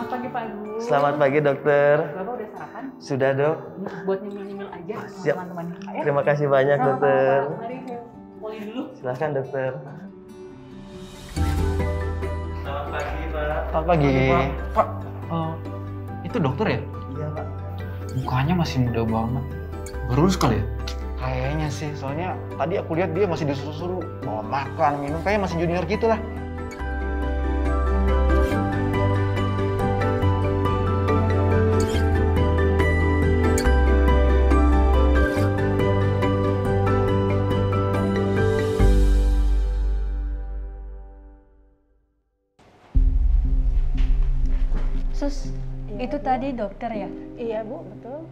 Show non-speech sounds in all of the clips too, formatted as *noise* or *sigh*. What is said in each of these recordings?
Selamat pagi Pak Agus. Selamat pagi dokter. Bapak udah sarapan? Sudah dok. Buat nyemil-nyemil aja Siap. teman-teman ya. Terima kasih banyak Sama-sama, dokter. Pak. Mari poli dulu. Silahkan dokter. Selamat pagi pak. Selamat pagi. Pak. Pak, eh, itu dokter ya? Iya pak. Mukanya masih muda banget. Baru lulus kali ya? Kayaknya sih, soalnya tadi aku lihat dia masih disuruh-suruh bawa makan, minum, kayaknya masih junior gitu lah. Sus, itu tadi dokter ya? Iya bu, betul.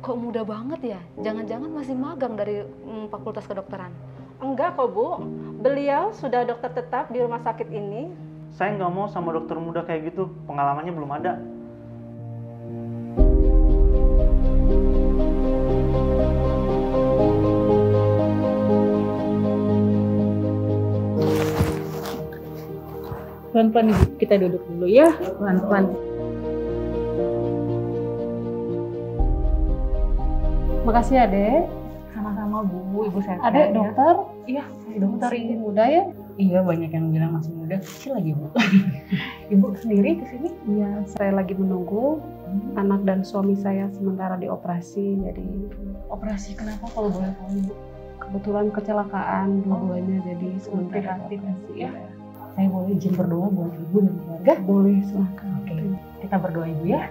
Kok muda banget ya? Jangan-jangan masih magang dari mm, Fakultas Kedokteran. Enggak kok bu, beliau sudah dokter tetap di rumah sakit ini. Saya nggak mau sama dokter muda kayak gitu, pengalamannya belum ada. Pelan-pelan kita duduk dulu ya. Pelan-pelan. Makasih ya, Dek. Sama-sama, Bu. Ibu sehat. Ada ya? dokter? Iya, saya Dokter ini muda ya? Iya, banyak yang bilang masih muda. Kecil lagi, Bu. *laughs* Ibu sendiri ke sini? Iya, saya lagi menunggu anak dan suami saya sementara dioperasi. Jadi Operasi kenapa kalau boleh tahu, Ibu? kebetulan kecelakaan dua-duanya jadi sementara prihatin dioperasi. ya. Saya boleh izin berdoa buat Ibu dan keluarga? Boleh silahkan. Oke, kita berdoa Ibu ya.